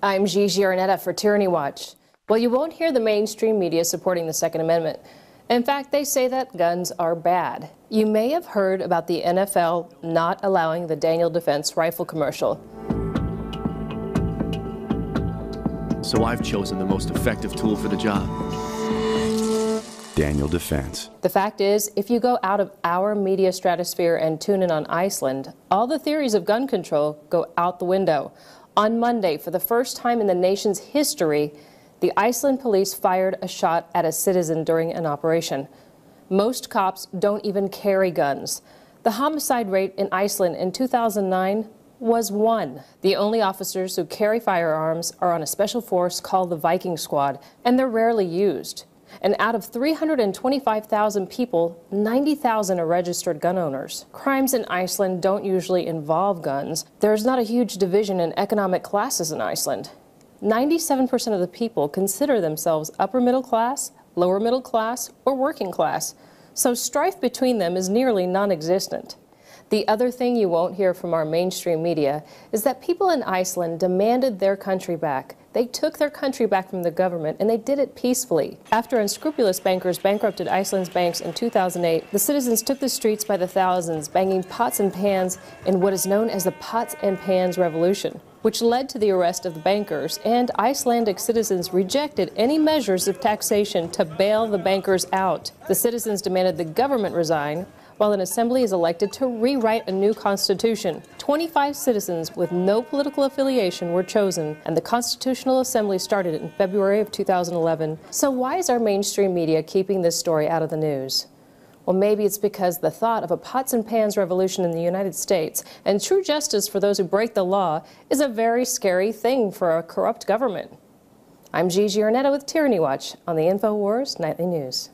I'm Gigi Arnetta for Tyranny Watch. Well, you won't hear the mainstream media supporting the Second Amendment. In fact, they say that guns are bad. You may have heard about the NFL not allowing the Daniel Defense rifle commercial. So I've chosen the most effective tool for the job. Daniel Defense. The fact is, if you go out of our media stratosphere and tune in on Iceland, all the theories of gun control go out the window. On Monday, for the first time in the nation's history, the Iceland police fired a shot at a citizen during an operation. Most cops don't even carry guns. The homicide rate in Iceland in 2009 was one. The only officers who carry firearms are on a special force called the Viking Squad, and they're rarely used. And out of 325,000 people, 90,000 are registered gun owners. Crimes in Iceland don't usually involve guns. There's not a huge division in economic classes in Iceland. 97% of the people consider themselves upper middle class, lower middle class, or working class. So strife between them is nearly non existent. The other thing you won't hear from our mainstream media is that people in Iceland demanded their country back. They took their country back from the government and they did it peacefully. After unscrupulous bankers bankrupted Iceland's banks in 2008, the citizens took the streets by the thousands, banging pots and pans in what is known as the Pots and Pans Revolution, which led to the arrest of the bankers, and Icelandic citizens rejected any measures of taxation to bail the bankers out. The citizens demanded the government resign, while an assembly is elected to rewrite a new constitution. 25 citizens with no political affiliation were chosen, and the Constitutional Assembly started in February of 2011. So why is our mainstream media keeping this story out of the news? Well, maybe it's because the thought of a pots and pans revolution in the United States and true justice for those who break the law is a very scary thing for a corrupt government. I'm Gigi Arnetta with Tyranny Watch on the InfoWars Nightly News.